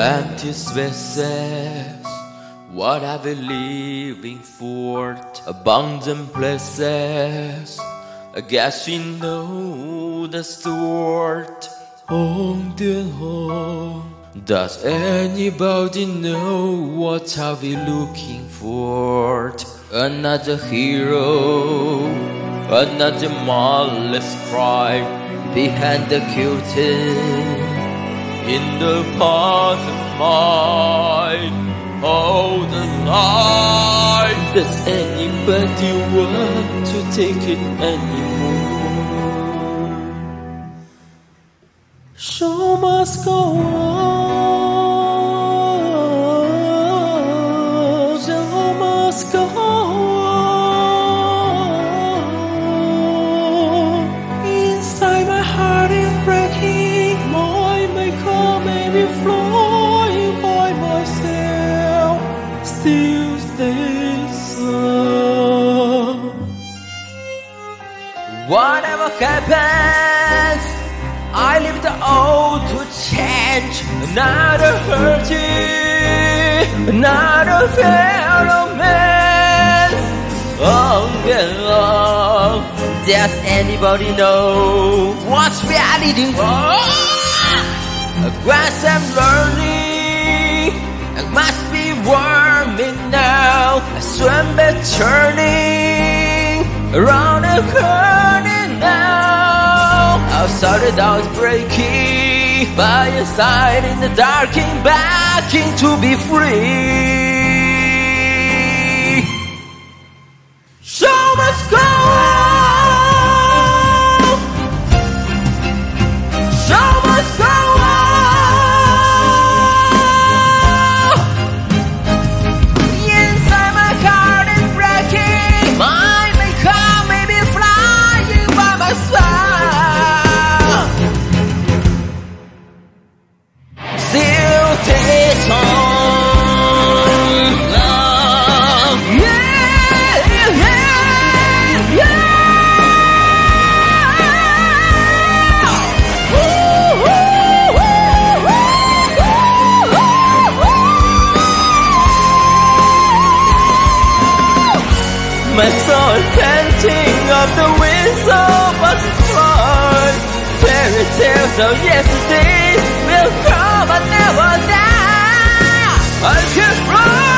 vessels? What are we living for? Abundant places. I guess we know the story. Home dear home. Does anybody know what are we looking for? Another hero, another marvelous crime behind the curtain in the path of mine. Oh, the light. Does anybody want to take it anymore? Show must go on. Whatever happens, I leave the old to change. Another hurting, another fellow man. On and. Does anybody know what we are leading for? As I'm learning, I must be warming now. I swim back turning around and corner now. Outside the doors breaking by your side in the dark, came back to be free. My soul panting of the winds of a fly. Fairy tales oh, of yesterday will never die. I just run.